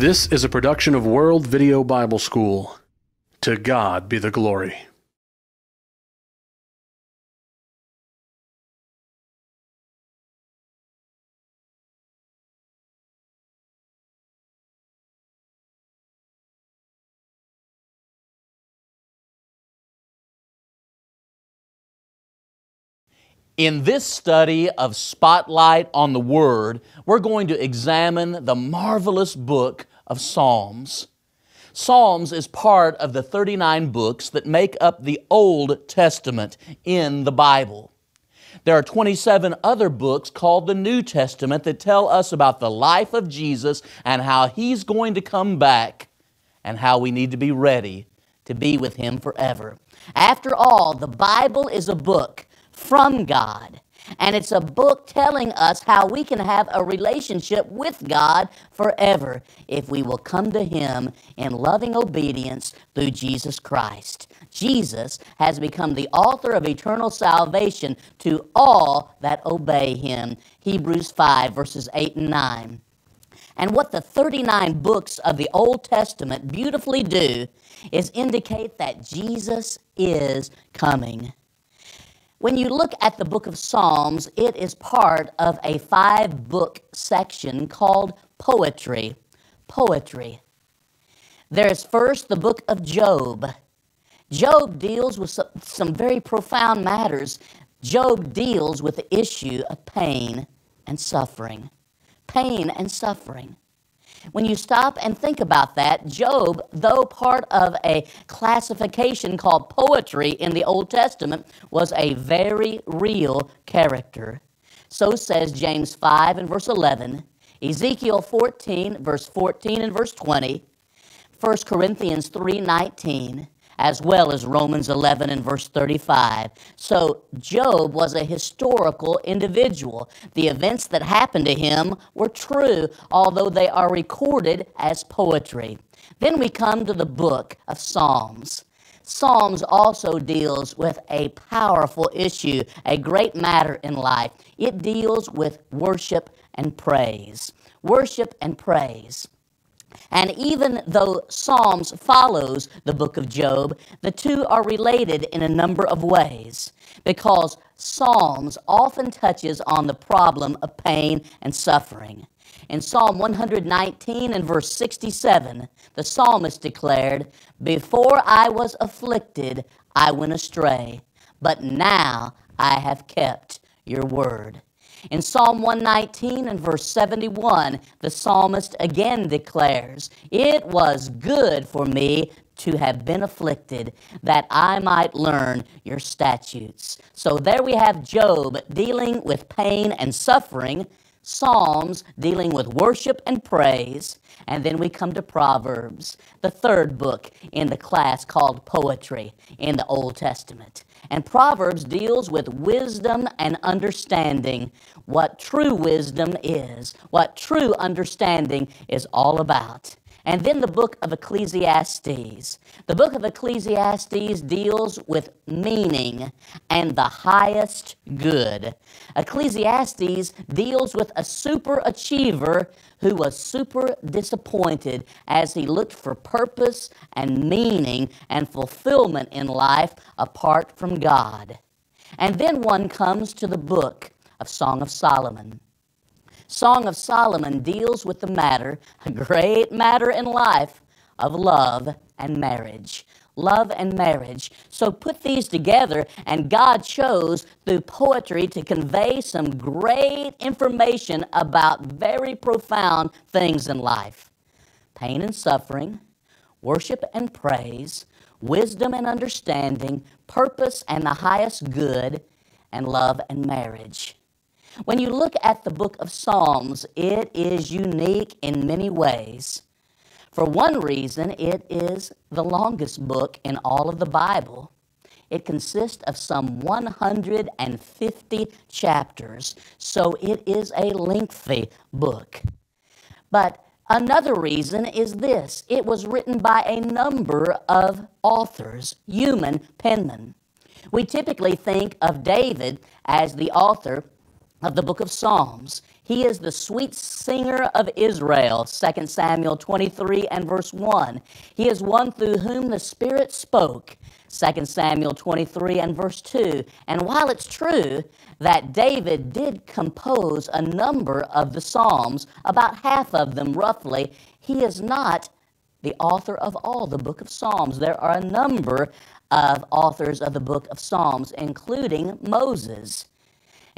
This is a production of World Video Bible School. To God be the glory. In this study of Spotlight on the Word, we're going to examine the marvelous book of Psalms. Psalms is part of the 39 books that make up the Old Testament in the Bible. There are 27 other books called the New Testament that tell us about the life of Jesus and how He's going to come back and how we need to be ready to be with Him forever. After all, the Bible is a book from God. And it's a book telling us how we can have a relationship with God forever if we will come to Him in loving obedience through Jesus Christ. Jesus has become the author of eternal salvation to all that obey Him. Hebrews 5, verses 8 and 9. And what the 39 books of the Old Testament beautifully do is indicate that Jesus is coming. When you look at the book of Psalms, it is part of a five book section called poetry. Poetry. There's first the book of Job. Job deals with some, very profound matters. Job deals with the issue of pain and suffering. Pain and suffering. When you stop and think about that, Job, though part of a classification called poetry in the Old Testament, was a very real character. So says James 5 and verse 11, Ezekiel 14, verse 14 and verse 20, 1 Corinthians 3 19, as well as Romans 11 and verse 35. So Job was a historical individual. The events that happened to him were true, although they are recorded as poetry. Then we come to the book of Psalms. Psalms also deals with a powerful issue, a great matter in life. It deals with worship and praise. Worship and praise. And even though Psalms follows the book of Job, the two are related in a number of ways because Psalms often touches on the problem of pain and suffering. In Psalm 119 and verse 67, the psalmist declared, Before I was afflicted, I went astray, but now I have kept your word. In Psalm 119 and verse 71, the psalmist again declares, It was good for me to have been afflicted, that I might learn your statutes. So there we have Job dealing with pain and suffering, Psalms dealing with worship and praise, and then we come to Proverbs, the third book in the class called Poetry in the Old Testament. And Proverbs deals with wisdom and understanding, what true wisdom is, what true understanding is all about. And then the book of Ecclesiastes. The book of Ecclesiastes deals with meaning and the highest good. Ecclesiastes deals with a super achiever who was super disappointed as he looked for purpose and meaning and fulfillment in life apart from God. And then one comes to the book of Song of Solomon. Song of Solomon deals with the matter, a great matter in life, of love and marriage. Love and marriage. So put these together, and God chose through poetry to convey some great information about very profound things in life pain and suffering, worship and praise, wisdom and understanding, purpose and the highest good, and love and marriage. When you look at the book of Psalms, it is unique in many ways. For one reason, it is the longest book in all of the Bible. It consists of some 150 chapters, so it is a lengthy book. But another reason is this it was written by a number of authors, human penmen. We typically think of David as the author of the book of Psalms. He is the sweet singer of Israel, 2 Samuel 23 and verse 1. He is one through whom the Spirit spoke, 2 Samuel 23 and verse 2. And while it's true that David did compose a number of the Psalms, about half of them roughly, he is not the author of all the book of Psalms. There are a number of authors of the book of Psalms, including Moses.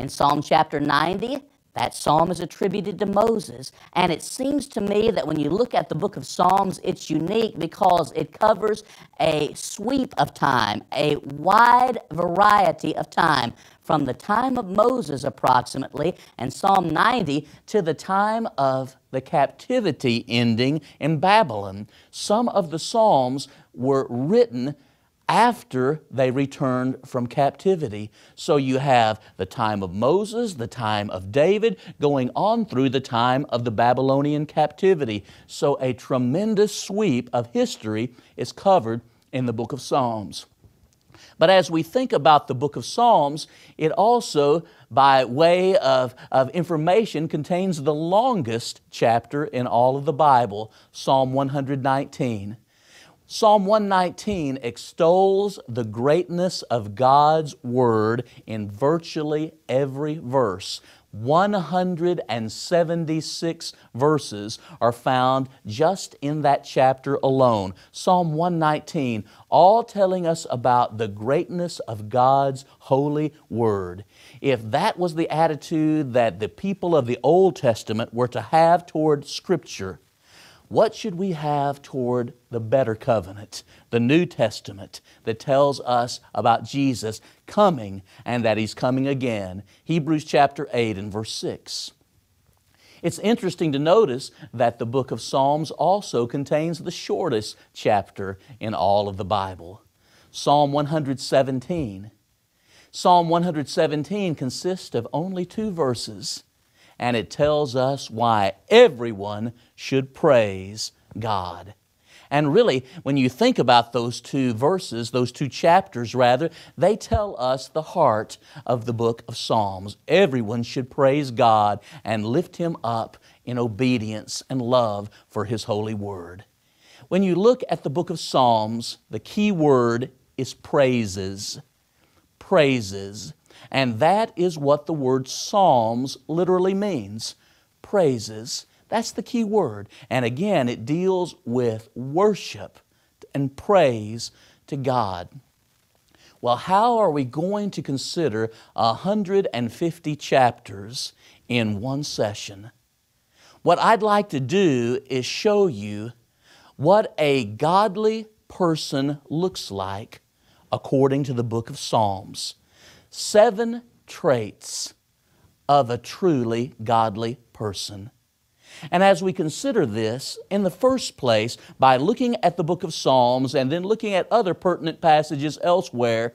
In Psalm chapter 90, that psalm is attributed to Moses. And it seems to me that when you look at the book of Psalms, it's unique because it covers a sweep of time, a wide variety of time, from the time of Moses approximately, and Psalm 90 to the time of the captivity ending in Babylon. Some of the Psalms were written after they returned from captivity. So you have the time of Moses, the time of David, going on through the time of the Babylonian captivity. So a tremendous sweep of history is covered in the book of Psalms. But as we think about the book of Psalms, it also, by way of, of information, contains the longest chapter in all of the Bible, Psalm 119. Psalm 119 extols the greatness of God's Word in virtually every verse. 176 verses are found just in that chapter alone. Psalm 119, all telling us about the greatness of God's holy Word. If that was the attitude that the people of the Old Testament were to have toward Scripture, what should we have toward the better covenant, the New Testament, that tells us about Jesus coming and that He's coming again? Hebrews chapter 8 and verse 6. It's interesting to notice that the book of Psalms also contains the shortest chapter in all of the Bible Psalm 117. Psalm 117 consists of only two verses and it tells us why everyone should praise God. And really, when you think about those two verses, those two chapters rather, they tell us the heart of the book of Psalms. Everyone should praise God and lift Him up in obedience and love for His holy word. When you look at the book of Psalms, the key word is praises. Praises. And that is what the word Psalms literally means praises. That's the key word. And again, it deals with worship and praise to God. Well, how are we going to consider 150 chapters in one session? What I'd like to do is show you what a godly person looks like according to the book of Psalms seven traits of a truly godly person. And as we consider this, in the first place, by looking at the book of Psalms and then looking at other pertinent passages elsewhere,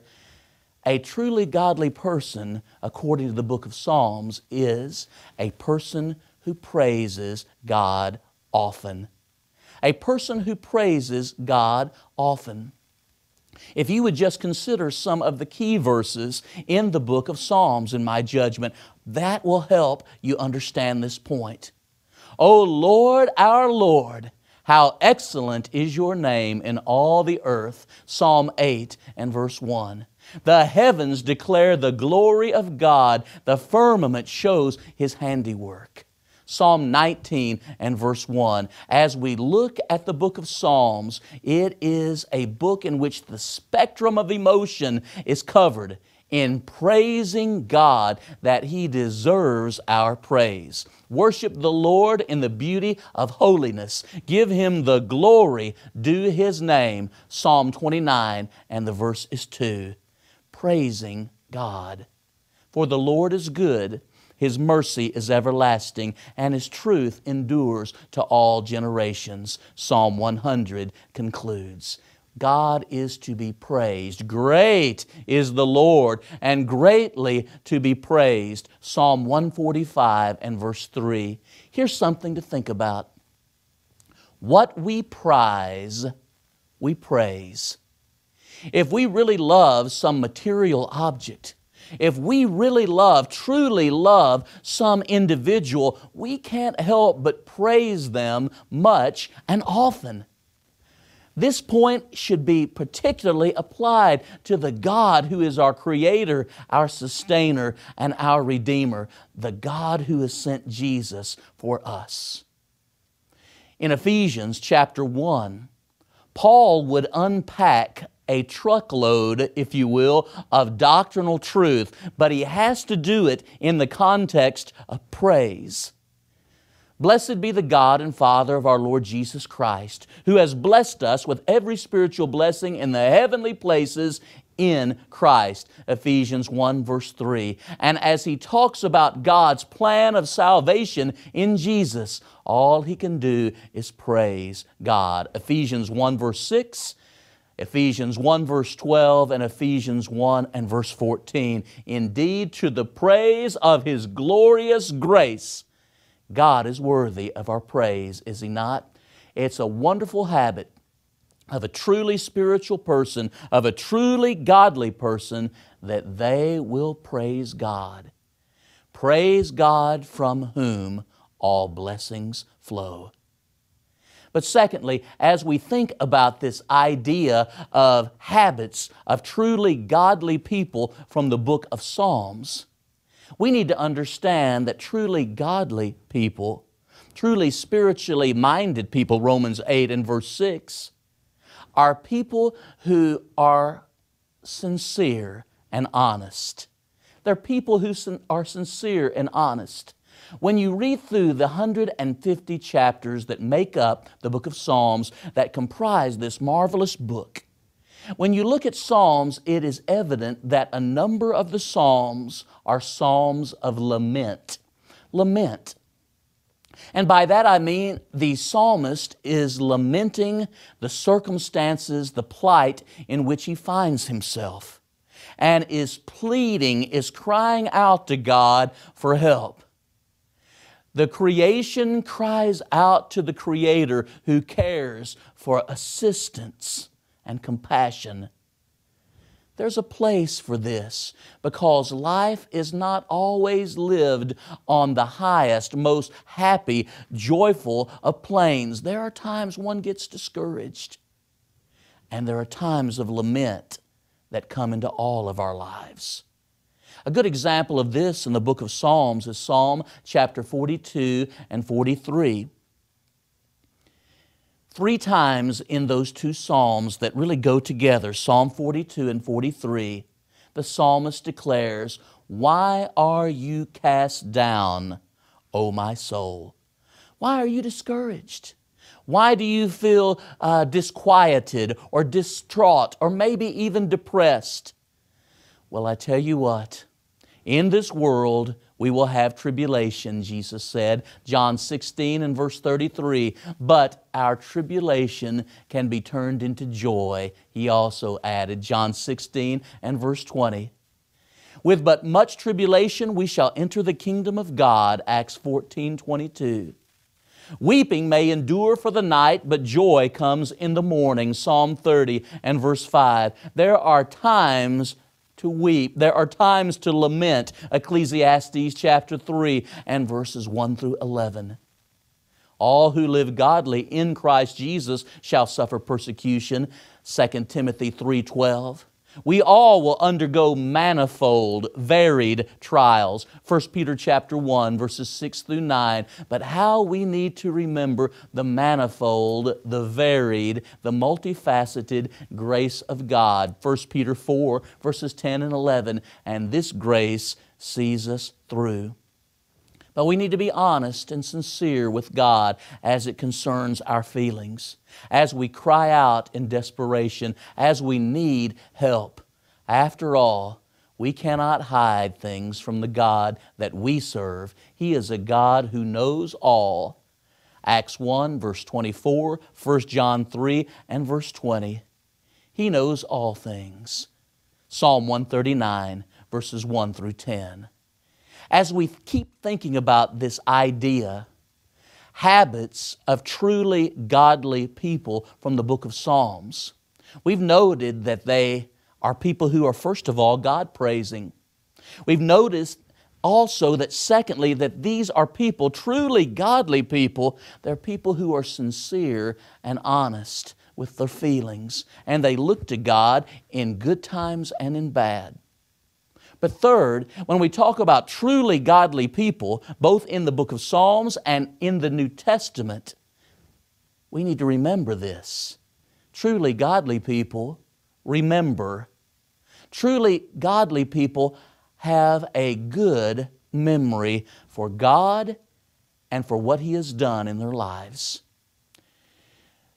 a truly godly person, according to the book of Psalms, is a person who praises God often. A person who praises God often. If you would just consider some of the key verses in the book of Psalms, in my judgment, that will help you understand this point. O Lord, our Lord, how excellent is your name in all the earth. Psalm 8 and verse 1. The heavens declare the glory of God, the firmament shows His handiwork. Psalm 19 and verse 1. As we look at the book of Psalms, it is a book in which the spectrum of emotion is covered in praising God that He deserves our praise. Worship the Lord in the beauty of holiness. Give Him the glory due His name. Psalm 29 and the verse is 2. Praising God. For the Lord is good his mercy is everlasting, and His truth endures to all generations. Psalm 100 concludes. God is to be praised. Great is the Lord, and greatly to be praised. Psalm 145 and verse 3. Here's something to think about. What we prize, we praise. If we really love some material object, If we really love, truly love some individual, we can't help but praise them much and often. This point should be particularly applied to the God who is our Creator, our Sustainer, and our Redeemer, the God who has sent Jesus for us. In Ephesians chapter 1, Paul would unpack a truckload, if you will, of doctrinal truth, but he has to do it in the context of praise. Blessed be the God and Father of our Lord Jesus Christ, who has blessed us with every spiritual blessing in the heavenly places in Christ. Ephesians 1, verse 3. And as he talks about God's plan of salvation in Jesus, all he can do is praise God. Ephesians 1, verse 6. Ephesians 1 verse 12 and Ephesians 1 and verse 14. Indeed, to the praise of His glorious grace, God is worthy of our praise, is He not? It's a wonderful habit of a truly spiritual person, of a truly godly person, that they will praise God. Praise God from whom all blessings flow. But secondly, as we think about this idea of habits of truly godly people from the book of Psalms, we need to understand that truly godly people, truly spiritually minded people, Romans 8 and verse 6, are people who are sincere and honest. They're people who are sincere and honest. When you read through the 150 chapters that make up the book of Psalms that comprise this marvelous book, when you look at Psalms, it is evident that a number of the Psalms are Psalms of lament. Lament. And by that I mean the psalmist is lamenting the circumstances, the plight in which he finds himself, and is pleading, is crying out to God for help. The creation cries out to the Creator who cares for assistance and compassion. There's a place for this because life is not always lived on the highest, most happy, joyful of planes. There are times one gets discouraged, and there are times of lament that come into all of our lives. A good example of this in the book of Psalms is Psalm chapter 42 and 43 three times in those two Psalms that really go together, Psalm 42 and 43, the psalmist declares, Why are you cast down, O my soul? Why are you discouraged? Why do you feel uh, disquieted or distraught or maybe even depressed? Well, I tell you what, in this world, we will have tribulation, Jesus said. John 16 and verse 33. But our tribulation can be turned into joy, he also added. John 16 and verse 20. With but much tribulation we shall enter the kingdom of God, Acts 14 22. Weeping may endure for the night, but joy comes in the morning, Psalm 30 and verse 5. There are times to weep. There are times to lament. Ecclesiastes chapter 3 and verses 1 through 11. All who live godly in Christ Jesus shall suffer persecution. 2 Timothy 3:12. We all will undergo manifold, varied trials. 1 Peter chapter 1, verses 6 through 9. But how we need to remember the manifold, the varied, the multifaceted grace of God. 1 Peter 4, verses 10 and 11. And this grace sees us through. But we need to be honest and sincere with God as it concerns our feelings, as we cry out in desperation, as we need help. After all, we cannot hide things from the God that we serve. He is a God who knows all. Acts 1, verse 24, 1 John 3, and verse 20. He knows all things. Psalm 139, verses 1 through 10 as we keep thinking about this idea, habits of truly godly people from the book of Psalms, we've noted that they are people who are, first of all, God praising. We've noticed also that secondly that these are people truly godly people they're people who are sincere and honest with their feelings and they look to god in good times and in bad but third when we talk about truly godly people both in the book of psalms and in the new testament we need to remember this truly godly people remember truly godly people have a good memory for God and for what He has done in their lives.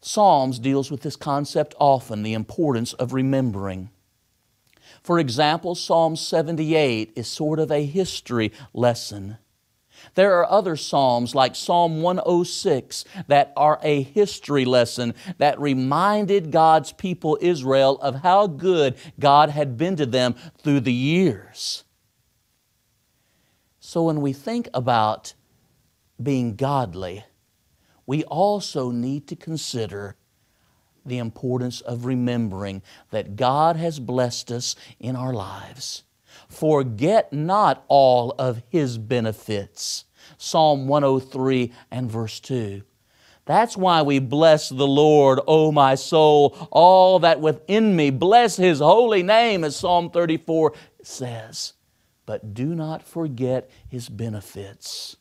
Psalms deals with this concept often, the importance of remembering. For example, Psalm 78 is sort of a history lesson. There are other Psalms like Psalm 106 that are a history lesson that reminded God's people Israel of how good God had been to them through the years. So when we think about being godly, we also need to consider the importance of remembering that God has blessed us in our lives. Forget not all of His benefits. Psalm 103 and verse 2. That's why we bless the Lord, O my soul, all that within me. Bless His holy name, as Psalm 34 says but do not forget His benefits.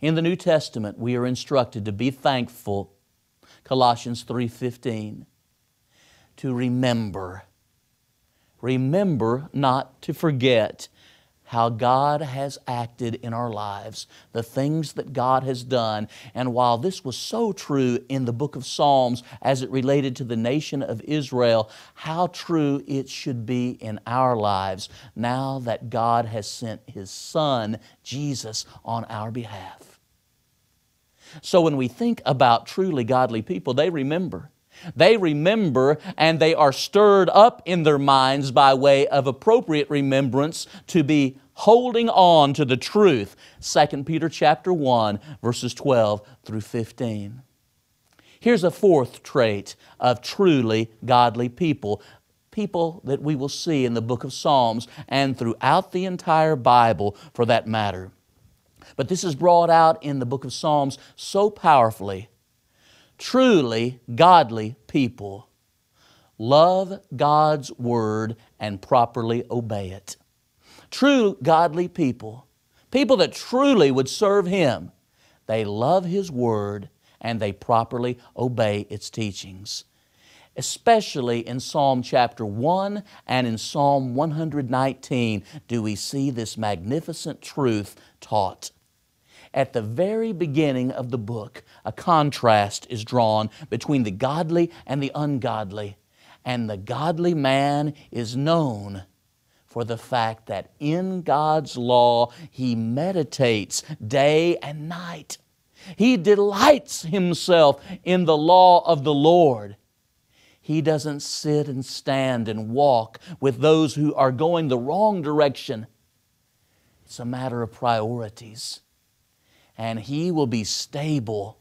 In the New Testament, we are instructed to be thankful, Colossians 3:15, to remember. Remember not to forget how God has acted in our lives, the things that God has done. And while this was so true in the book of Psalms as it related to the nation of Israel, how true it should be in our lives now that God has sent His Son, Jesus, on our behalf. So when we think about truly godly people, they remember. They remember and they are stirred up in their minds by way of appropriate remembrance to be holding on to the truth. 2 Peter chapter 1 verses 12 through 15. Here's a fourth trait of truly godly people people that we will see in the book of Psalms and throughout the entire Bible for that matter. But this is brought out in the book of Psalms so powerfully. Truly godly people love God's Word and properly obey it true godly people, people that truly would serve Him, they love His Word and they properly obey its teachings. Especially in Psalm chapter 1 and in Psalm 119 do we see this magnificent truth taught. At the very beginning of the book, a contrast is drawn between the godly and the ungodly, and the godly man is known for the fact that in God's law he meditates day and night. He delights himself in the law of the Lord. He doesn't sit and stand and walk with those who are going the wrong direction. It's a matter of priorities. And he will be stable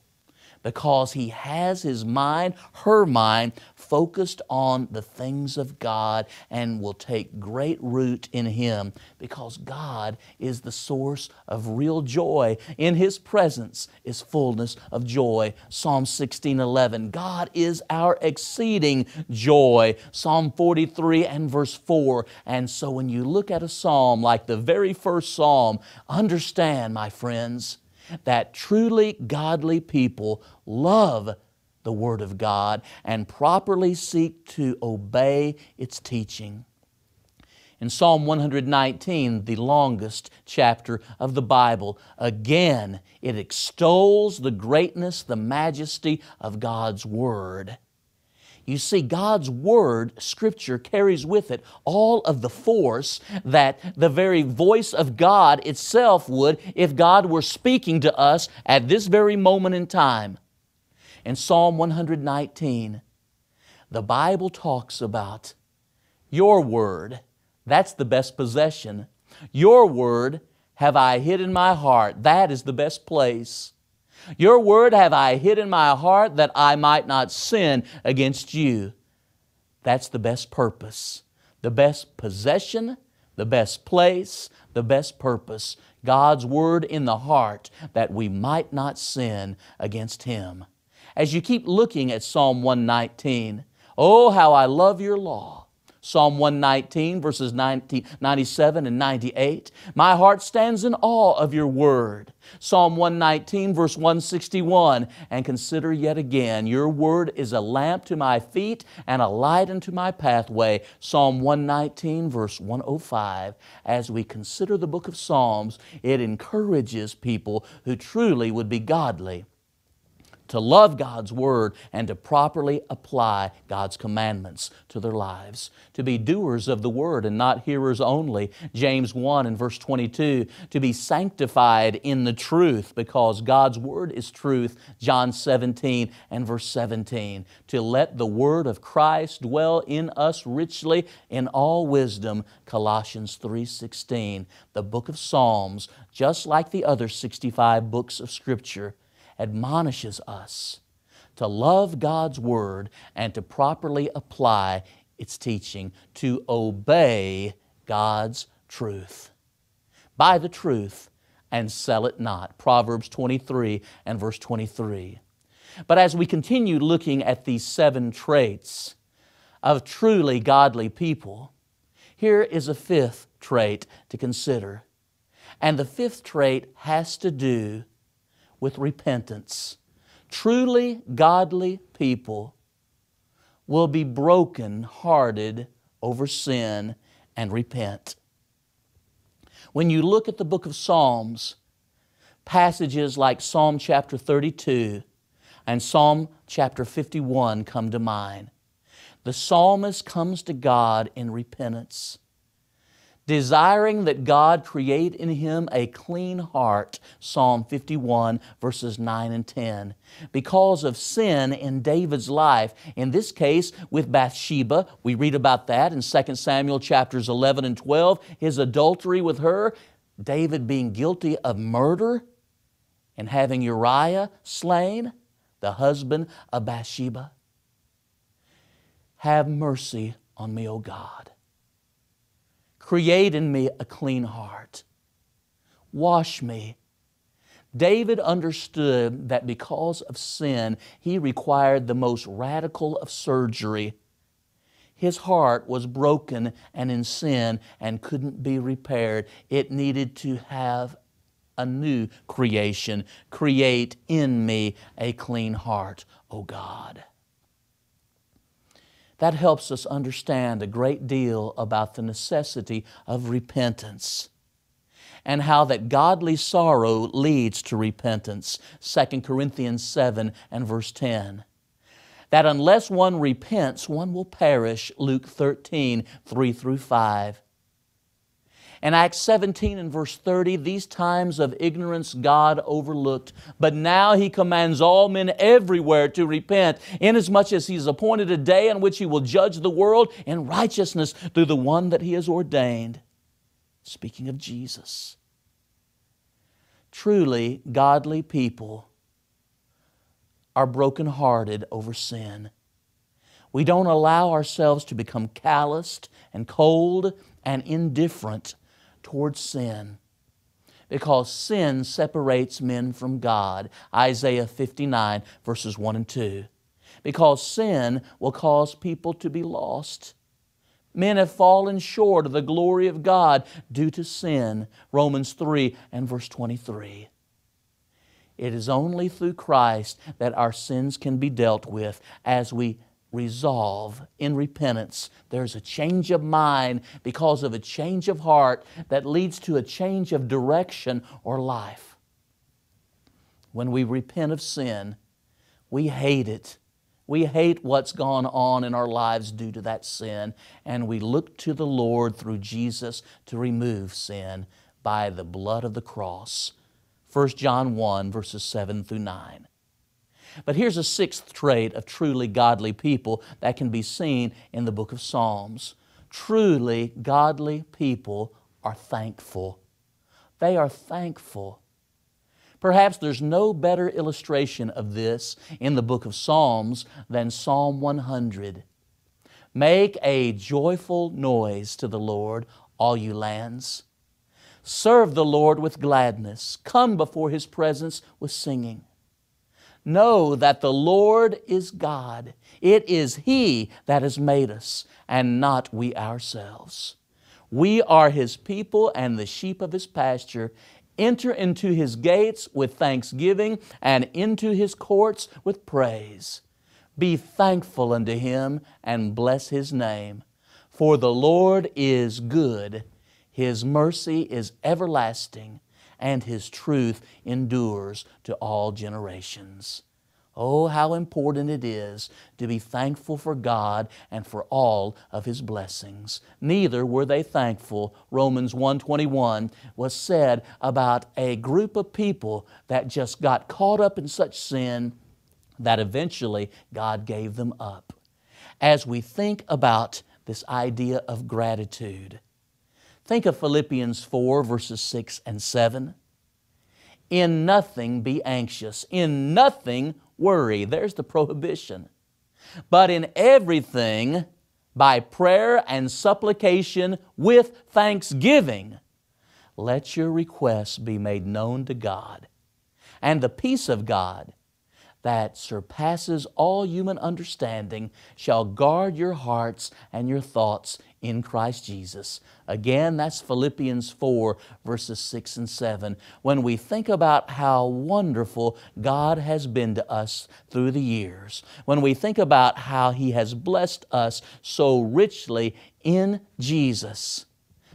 because he has his mind, her mind, focused on the things of God and will take great root in him because God is the source of real joy. In his presence is fullness of joy. Psalm 16:11. God is our exceeding joy. Psalm 43 and verse 4. And so when you look at a psalm like the very first psalm, understand, my friends, that truly godly people love the Word of God and properly seek to obey its teaching. In Psalm 119, the longest chapter of the Bible, again it extols the greatness, the majesty of God's Word. You see, God's Word, Scripture, carries with it all of the force that the very voice of God itself would if God were speaking to us at this very moment in time. In Psalm 119, the Bible talks about your Word. That's the best possession. Your Word have I hid in my heart. That is the best place. Your word have I hid in my heart that I might not sin against you. That's the best purpose, the best possession, the best place, the best purpose, God's Word in the heart, that we might not sin against Him. As you keep looking at Psalm 119, oh, how I love your law. Psalm 119, verses 90, 97 and 98. My heart stands in awe of your word. Psalm 119, verse 161. And consider yet again, your word is a lamp to my feet and a light unto my pathway. Psalm 119, verse 105. As we consider the book of Psalms, it encourages people who truly would be godly to love God's Word and to properly apply God's commandments to their lives, to be doers of the Word and not hearers only. James 1 and verse 22, to be sanctified in the truth because God's Word is truth. John 17 and verse 17, to let the Word of Christ dwell in us richly in all wisdom. Colossians 3:16. The book of Psalms, just like the other 65 books of Scripture, admonishes us to love God's Word and to properly apply its teaching, to obey God's truth. Buy the truth and sell it not. Proverbs 23 and verse 23. But as we continue looking at these seven traits of truly godly people, here is a fifth trait to consider. And the fifth trait has to do with repentance. Truly godly people will be broken hearted over sin and repent. When you look at the book of Psalms, passages like Psalm chapter 32 and Psalm chapter 51 come to mind. The psalmist comes to God in repentance desiring that God create in him a clean heart, Psalm 51, verses 9 and 10. Because of sin in David's life, in this case with Bathsheba, we read about that in 2 Samuel chapters 11 and 12, his adultery with her, David being guilty of murder and having Uriah slain, the husband of Bathsheba. Have mercy on me, O God Create in me a clean heart. Wash me. David understood that because of sin, he required the most radical of surgery. His heart was broken and in sin and couldn't be repaired. It needed to have a new creation. Create in me a clean heart, O God. That helps us understand a great deal about the necessity of repentance and how that godly sorrow leads to repentance. 2 Corinthians 7 and verse 10. That unless one repents, one will perish. Luke 13, 3 through 5. In Acts 17 and verse 30, these times of ignorance God overlooked, but now He commands all men everywhere to repent, inasmuch as He has appointed a day in which He will judge the world in righteousness through the one that He has ordained. Speaking of Jesus. Truly, godly people are brokenhearted over sin. We don't allow ourselves to become calloused and cold and indifferent towards sin because sin separates men from God. Isaiah 59, verses 1 and 2. Because sin will cause people to be lost. Men have fallen short of the glory of God due to sin. Romans 3 and verse 23. It is only through Christ that our sins can be dealt with as we resolve in repentance. There's a change of mind because of a change of heart that leads to a change of direction or life. When we repent of sin, we hate it. We hate what's gone on in our lives due to that sin, and we look to the Lord through Jesus to remove sin by the blood of the cross. 1 John 1, verses 7 through 9. But here's a sixth trait of truly godly people that can be seen in the book of Psalms. Truly godly people are thankful. They are thankful. Perhaps there's no better illustration of this in the book of Psalms than Psalm 100. Make a joyful noise to the Lord, all you lands. Serve the Lord with gladness. Come before His presence with singing. Know that the Lord is God. It is He that has made us, and not we ourselves. We are His people and the sheep of His pasture. Enter into His gates with thanksgiving and into His courts with praise. Be thankful unto Him and bless His name. For the Lord is good, His mercy is everlasting, and His truth endures to all generations. Oh, how important it is to be thankful for God and for all of His blessings. Neither were they thankful. Romans 1.21 was said about a group of people that just got caught up in such sin that eventually God gave them up. As we think about this idea of gratitude. Think of Philippians 4, verses 6 and 7. In nothing be anxious, in nothing worry. There's the prohibition. But in everything, by prayer and supplication with thanksgiving, let your requests be made known to God. And the peace of God, that surpasses all human understanding shall guard your hearts and your thoughts in Christ Jesus. Again, that's Philippians 4, verses 6 and 7. When we think about how wonderful God has been to us through the years, when we think about how He has blessed us so richly in Jesus,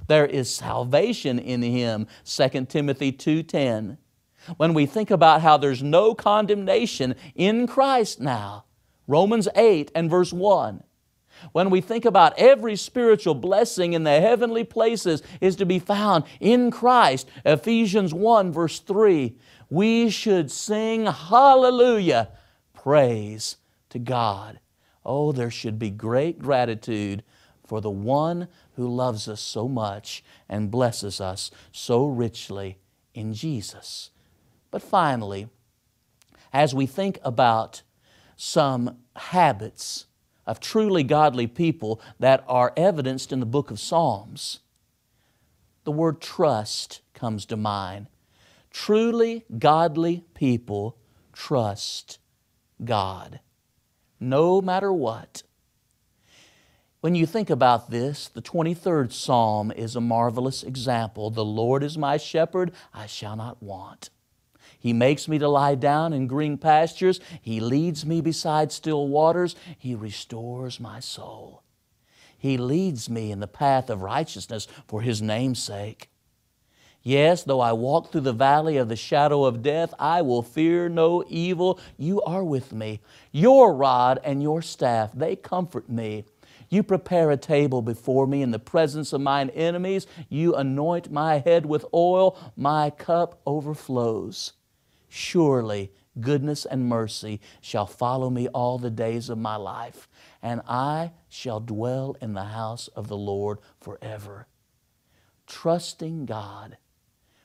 there is salvation in Him, 2 Timothy 2.10 when we think about how there's no condemnation in Christ now. Romans 8 and verse 1. When we think about every spiritual blessing in the heavenly places is to be found in Christ, Ephesians 1 verse 3, we should sing hallelujah, praise to God. Oh, there should be great gratitude for the one who loves us so much and blesses us so richly in Jesus. But finally, as we think about some habits of truly godly people that are evidenced in the book of Psalms, the word trust comes to mind. Truly godly people trust God, no matter what. When you think about this, the 23rd Psalm is a marvelous example. The Lord is my shepherd, I shall not want. He makes me to lie down in green pastures. He leads me beside still waters. He restores my soul. He leads me in the path of righteousness for His name's sake. Yes, though I walk through the valley of the shadow of death, I will fear no evil. You are with me. Your rod and your staff, they comfort me. You prepare a table before me in the presence of mine enemies. You anoint my head with oil. My cup overflows. Surely goodness and mercy shall follow me all the days of my life, and I shall dwell in the house of the Lord forever. Trusting God.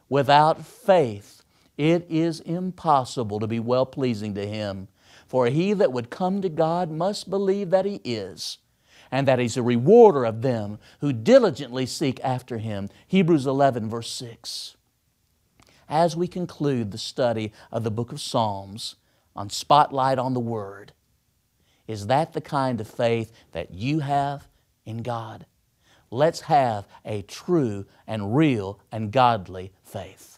Without faith, it is impossible to be well pleasing to Him. For he that would come to God must believe that He is, and that He's a rewarder of them who diligently seek after Him. Hebrews 11, verse 6 as we conclude the study of the book of Psalms on Spotlight on the Word. Is that the kind of faith that you have in God? Let's have a true and real and godly faith.